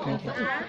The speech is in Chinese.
好的好的